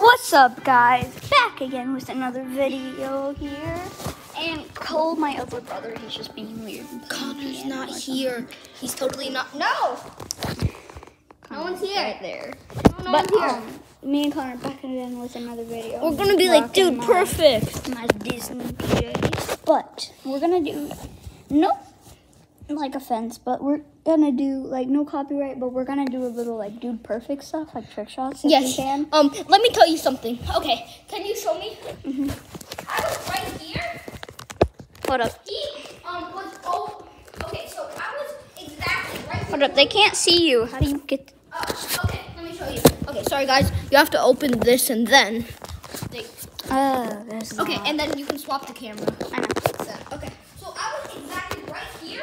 What's up, guys? Back again with another video here. And Cole, my other brother, he's just being weird. Connor's not here. He's totally not. No. No one's here. Right there. No But one's here. um, me and Connor back again with another video. We're gonna be like, dude, my- perfect. My Disney PJs. But we're gonna do no like offense, but we're gonna do like no copyright, but we're gonna do a little like dude perfect stuff, like trick shots if Yes. can. Um, let me tell you something. Okay, can you show me? Mhm. I was right here. Hold up. He um was oh. Okay, so I was exactly right. Hold up. They can't see you. How do you get Uh, okay, let me show you. Okay, sorry guys. You have to open this and then. They, there's okay, and then you can swap the camera. I know. that. Okay. So I was exactly right here.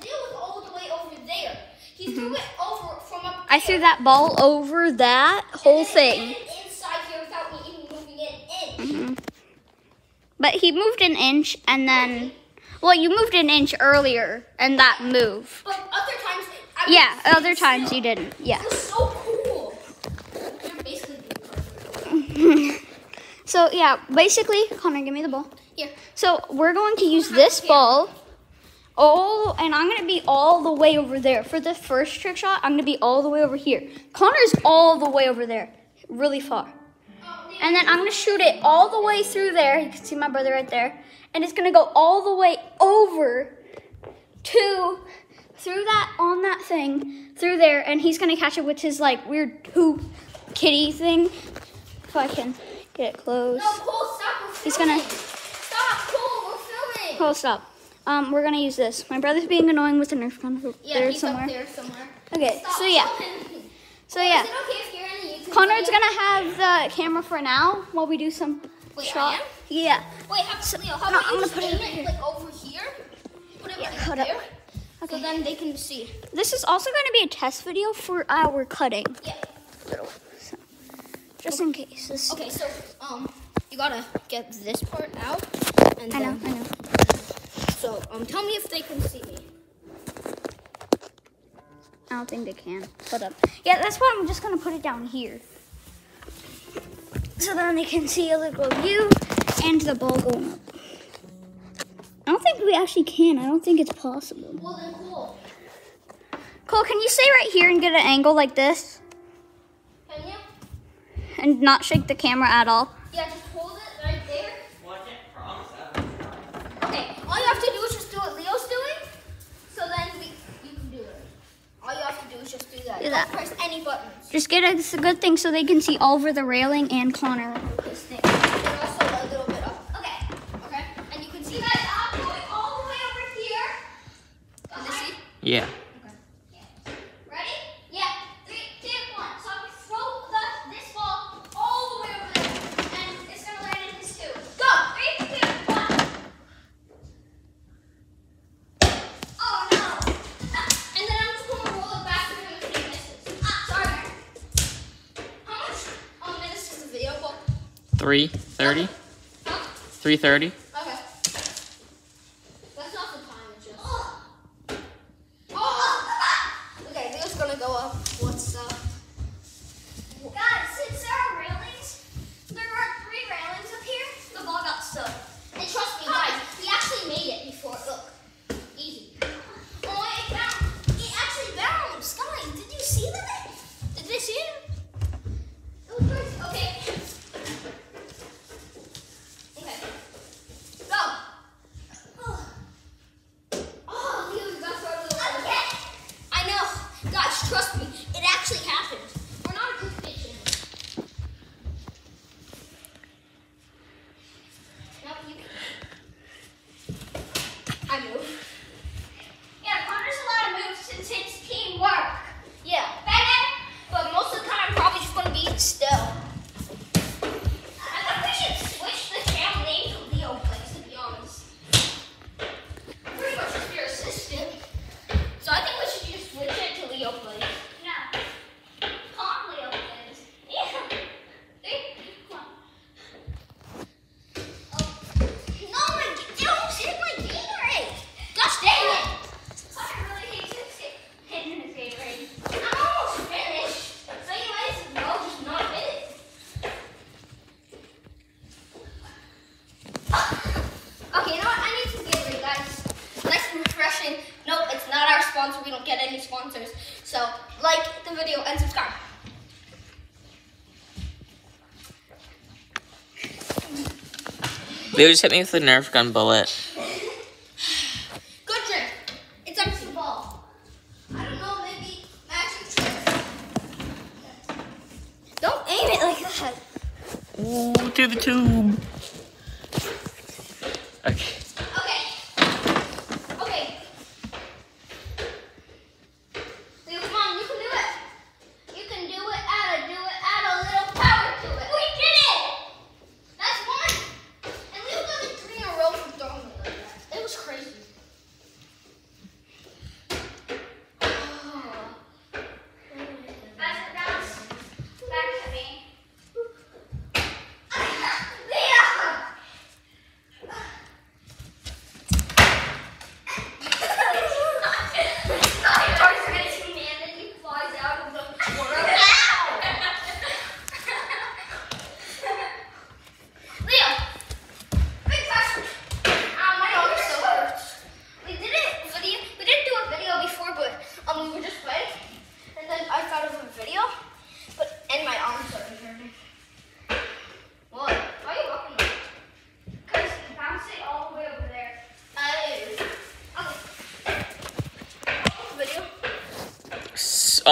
Leo was all the way over there. He threw it over from up I threw that ball over that whole thing. landed inside here without me even moving it in. Mm-hmm. But he moved an inch and then well, you moved an inch earlier and that moved. But other times, I Yeah, other times you didn't. Yeah. So cool. You're basically doing. So yeah, basically, Connor, give me the ball. Here. So we're going to use this ball. Oh, and I'm gonna be all the way over there for the first trick shot. I'm gonna be all the way over here. Connor's all the way over there, really far. And then I'm gonna shoot it all the way through there. You can see my brother right there. And it's gonna go all the way over to through that on that thing through there, and he's gonna catch it with his like weird hoop kitty thing. If I can get it close. No, Cole, stop. We're He's gonna- Stop, Cole. We're filming. Cole, stop. Um, we're gonna use this. My brother's being annoying with the Nerf gun over Yeah, there he's somewhere. up there somewhere. Okay, Stop so yeah, so yeah. Okay if you're in a YouTube Connor's gonna have the camera for now while we do some Wait, I shot. Yeah. Wait, how, Leo, how no, about I'm you gonna just put it it like over here? Put it Yeah, like hold up. Okay. So then they can see. This is also gonna be a test video for our cutting. Yeah. Little, so, just in case. This, Okay, so um, you gotta get this part out, and I know, I know. So um, tell me if they can see me. I don't think they can. Hold up. Yeah, that's why I'm just gonna put it down here. So then they can see a little view and the ball going up. I don't think we actually can. I don't think it's possible. Well then, cool. Cole, can you stay right here and get an angle like this Can you? and not shake the camera at all? Yeah, just hold it right there. Well, I can't promise that. Okay, all you have to do is just do what Leo's doing. So then we, you can do it. All you have to do is just do that. Do Don't that. press any buttons. Just get it. It's a good thing so they can see over the railing and Connor. This thing. And also a little bit up. Okay. Okay. And you can see guys, I'm going all the way over here. Can they see? Yeah. 3.30 sponsor. We don't get any sponsors. So like the video and subscribe. They just hit me with a Nerf gun bullet.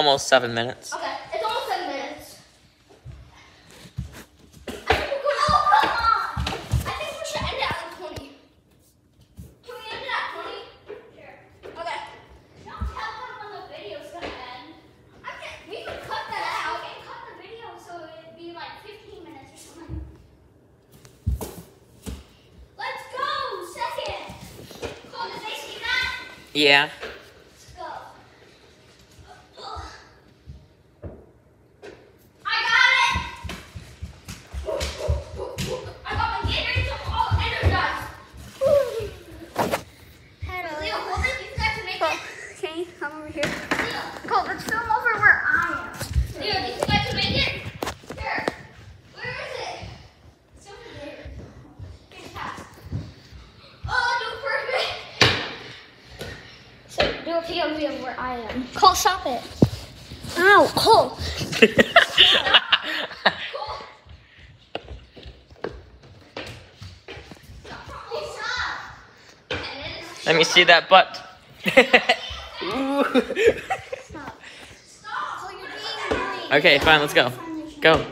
almost seven minutes. Okay, it's almost seven minutes. Oh, come on! I think we should end it at 20. Can we end it at 20? Sure. Okay. Don't tell them when the video's gonna end. We could cut that out. Can cut the video so it'd be like 15 minutes or something. Let's go! Second! Did they see that? Yeah. POV of where I am. Cole, stop it. Ow, Cole. Let me see that butt. okay, fine, let's go. Go.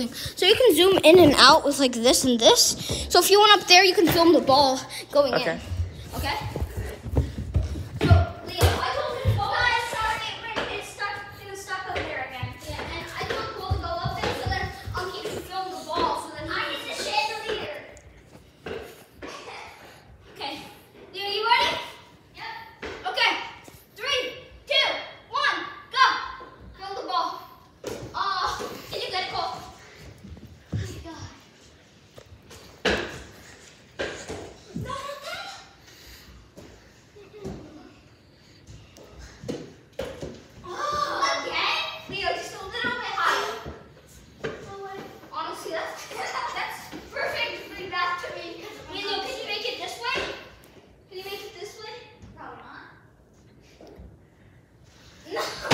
something. So you can zoom in and out with like this and this. So if you went up there, you can film the ball going okay. in. No!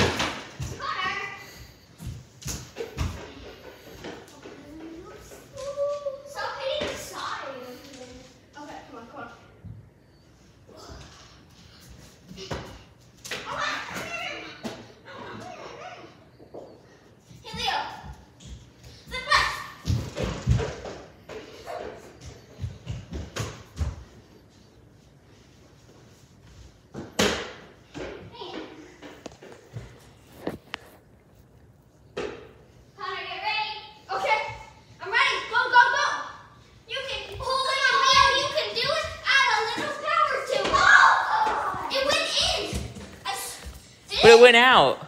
it went out.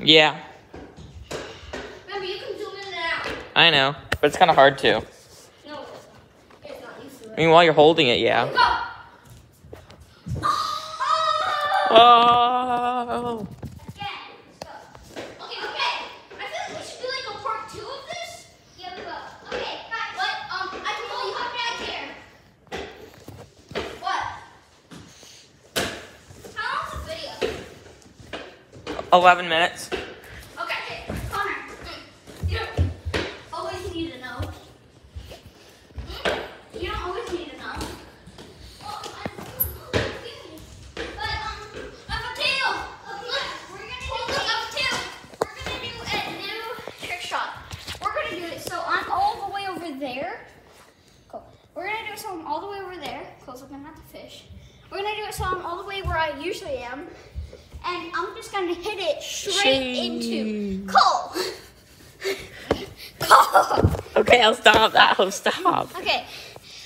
Yeah. Remember, I know, but it's kind of hard to. No, it's not it. I mean, while you're holding it, yeah. Go. Oh! oh. 11 minutes. okay, I'll stop. I'll stop. Okay.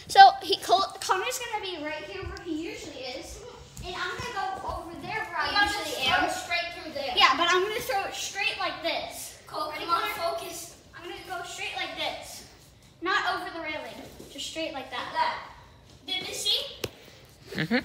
So he Col Connor's gonna be right here where he usually is, and I'm gonna go over there where I usually am. Straight through there. Yeah, but I'm gonna throw it straight like this. Cole, come on, focus. I'm gonna go straight like this, not over the railing, just straight like that. Like that. Did you see? Mhm.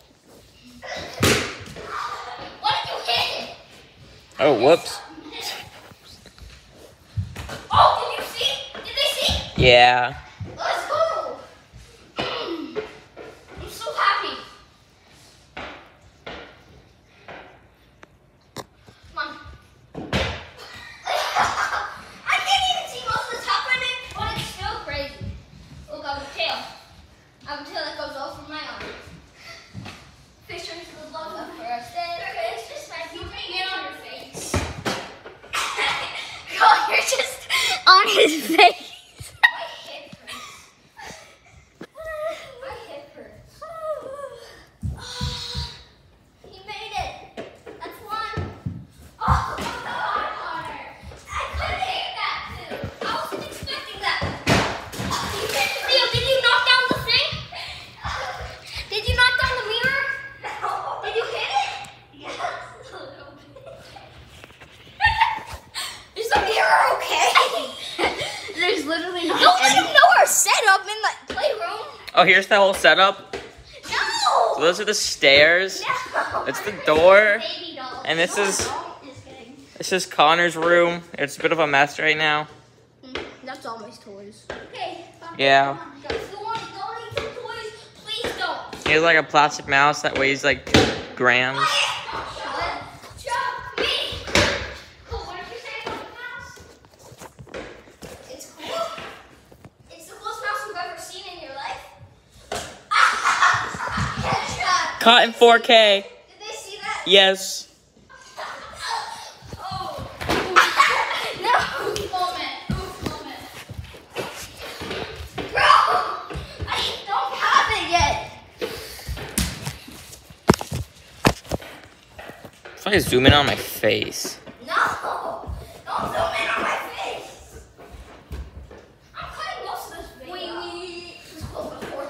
Oh, whoops. Oh, did you see? Did they see? Yeah. Oh, here's the whole setup. No! So those are the stairs. No! It's the door. And this no, is this is Connor's room. It's a bit of a mess right now. That's all my toys. Okay. Yeah. He has like a plastic mouse that weighs like two grams. Caught in 4K. Did they see that? Yes. Oh. No. Moment. Moment. Bro, I don't have it yet. If I zoom in on my face. No, don't zoom in on my face. I'm cutting most of this video. Wait, wait. Just close my door.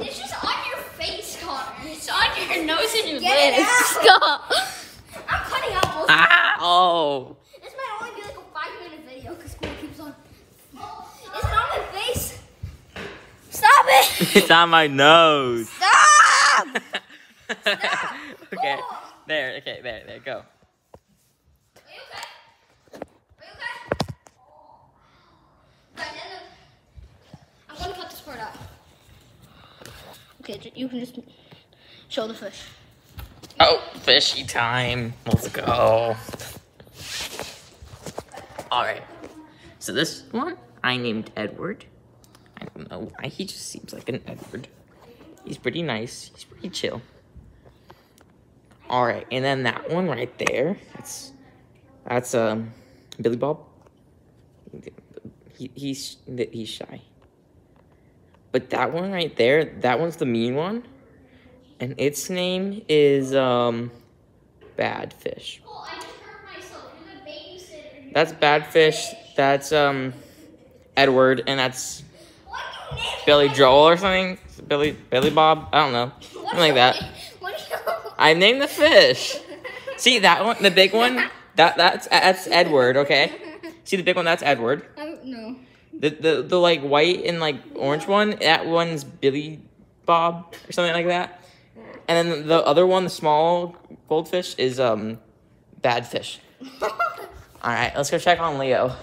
It's just on your face, Connor. It's on your nose and Get it out. Stop. I'm cutting out most. Ah! Oh. This might only be like a five minute video because school keeps on. Is it on my face? Stop it! It's on my nose. Stop! okay. There. Okay. There. There. Go. Okay? Okay? Right, then the- I'm gonna cut this part out. Okay, you can just show the fish. Oh, fishy time. Let's go. All right. So this one I named Edward. I don't know why. He just seems like an Edward. He's pretty nice. He's pretty chill. All right, and then that one right there. That's that's um Billy Bob. He, he's he's shy. But that one right there, that one's the mean one. And its name is um Bad Fish. Oh, I just hurt myself. You're the babysitter. That's Bad Fish. That's um Edward and that's What do you name Billy Joel or something. Billy Billy Bob. I don't know. Something like that. What do you? I named the fish. See that one, the big one. That that's that's Edward. Okay. See the big one. That's Edward. I no. The the the like white and like orange one. That one's Billy Bob or something like that. And then the other one, the small goldfish, is um Bad Fish. All right, let's go check on Leo.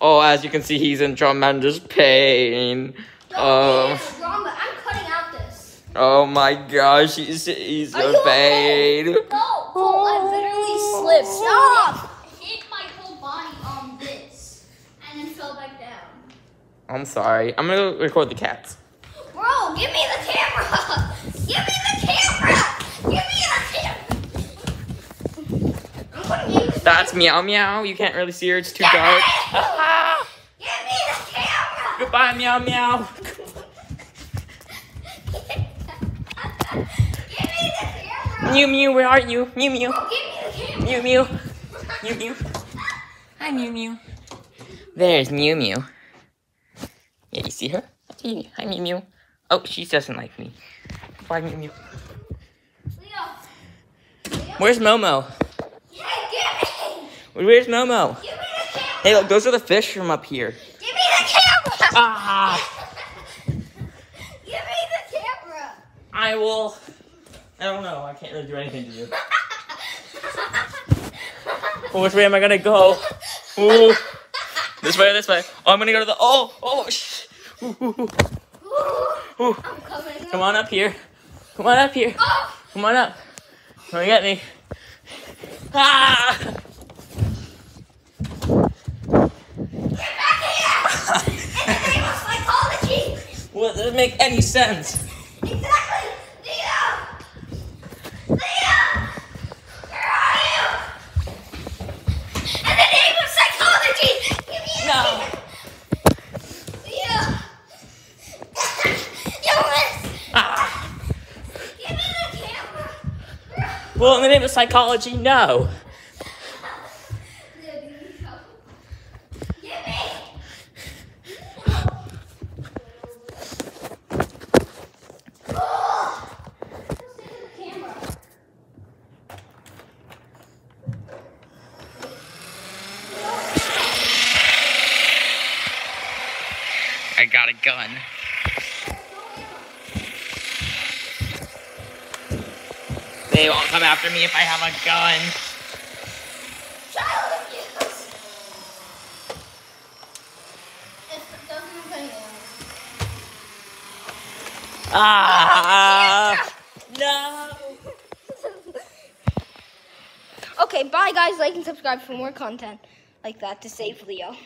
Oh, as you can see, he's in tremendous pain. Oh. Um. wrong, but I'm cutting out this. Oh my gosh, he's he's Are in you okay? pain. No, Cole, I literally slipped. Stop. Hit my whole body on this and then fell back down. I'm sorry. I'm gonna record the cats. Bro, give me the camera. Give me the camera. Give me the camera. I'm gonna give you That's meow meow. You can't really see her. It's too dark. Ah, Give me the camera. goodbye meow meow. Give me the camera. Mew mew, where are you? Mew mew. Bro, give me the camera. Mew mew. Mew mew. Hi Mew mew. There's Mew mew. Yeah, you see her? Hey, Hi Mew mew. Oh, she doesn't like me. Bye Mew mew. Leo. Where's Momo? Yeah. Where's Momo? Give me the camera. Hey, look, those are the fish from up here. Give me the camera. Ah, Give me the camera. I will. I don't know. I can't really do anything to you. Well, which way am I gonna go? Ooh. This way or this way? Oh, I'm gonna go to the. Oh, oh, Shh. ooh, ooh, ooh. Ooh, Ooh. I'm coming. Come on up here. Come on up here. Oh, Come on up. Come and get me. Ah! back here. In the name of that doesn't make any sense. Exactly. Leo. Leo. Where are you? In the name of psychology. Give me a No. Leo. you missed. Ah! Give me the camera. Well, in the name of psychology, no. Leo, give me the camera. Give me. Oh. Let's take the camera. I got a gun. They won't come after me if I have a gun. Child abuse. It doesn't have any. Ah! No! Okay, bye guys. Like and subscribe for more content like that to save Leo.